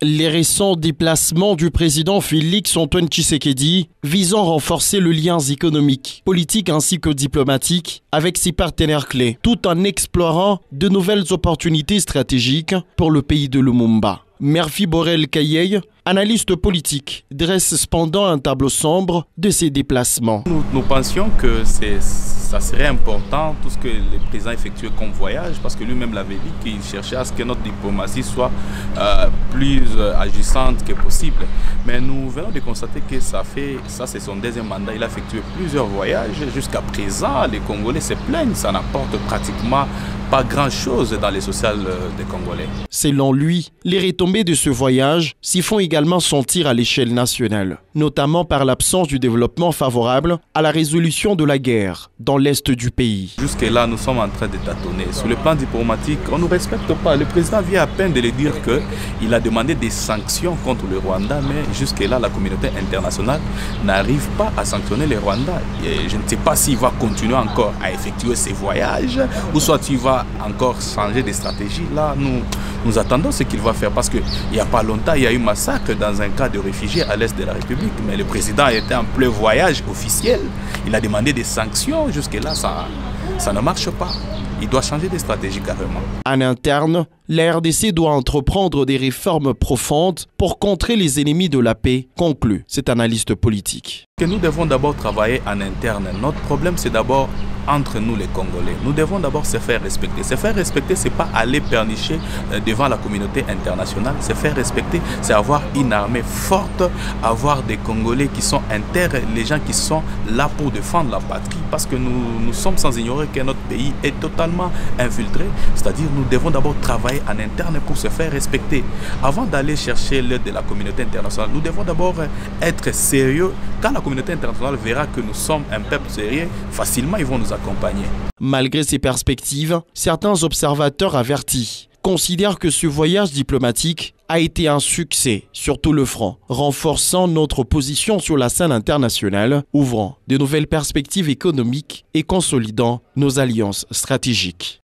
Les récents déplacements du président Félix Antoine Tshisekedi visant à renforcer le lien économique, politique ainsi que diplomatique avec ses partenaires clés, tout en explorant de nouvelles opportunités stratégiques pour le pays de Lumumba. Murphy Borel Kayey, analyste politique, dresse cependant un tableau sombre de ces déplacements. Nous, pensions que ça serait important tout ce que le président effectuait comme voyage, parce que lui-même l'avait dit qu'il cherchait à ce que notre diplomatie soit euh, plus euh, agissante que possible. Mais nous venons de constater que ça fait, ça c'est son deuxième mandat, il a effectué plusieurs voyages. Jusqu'à présent, les Congolais se plaignent, ça n'apporte pratiquement pas grand-chose dans les sociales euh, des Congolais. Selon lui, les retombées de ce voyage s'y font également sentir à l'échelle nationale, notamment par l'absence du développement favorable à la résolution de la guerre dans l'est du pays. Jusque-là, nous sommes en train de tâtonner. Sur le plan diplomatique, on ne respecte pas. Le président vient à peine de le dire qu'il a demandé des sanctions contre le Rwanda, mais jusque-là, la communauté internationale n'arrive pas à sanctionner le Rwanda. Je ne sais pas s'il va continuer encore à effectuer ses voyages ou soit il va encore changer de stratégie. Là, nous, nous attendons ce qu'il va faire parce qu'il n'y a pas longtemps, il y a eu massacre dans un cas de réfugiés à l'est de la République. Mais le président était en plein voyage officiel. Il a demandé des sanctions. Jusque-là, ça, ça ne marche pas. Il doit changer de stratégie carrément. En interne, la RDC doit entreprendre des réformes profondes pour contrer les ennemis de la paix, conclut cet analyste politique. Que nous devons d'abord travailler en interne. Notre problème, c'est d'abord entre nous les Congolais. Nous devons d'abord se faire respecter. Se faire respecter, c'est pas aller pernicher euh, devant la communauté internationale. Se faire respecter, c'est avoir une armée forte, avoir des Congolais qui sont intègres, les gens qui sont là pour défendre la patrie. Parce que nous, nous sommes sans que notre pays est totalement infiltré. C'est-à-dire, nous devons d'abord travailler en interne pour se faire respecter. Avant d'aller chercher l'aide de la communauté internationale, nous devons d'abord être sérieux. Quand la communauté internationale verra que nous sommes un peuple sérieux, facilement ils vont nous accompagner. Malgré ces perspectives, certains observateurs avertis considèrent que ce voyage diplomatique a été un succès sur tout le front, renforçant notre position sur la scène internationale, ouvrant de nouvelles perspectives économiques et consolidant nos alliances stratégiques.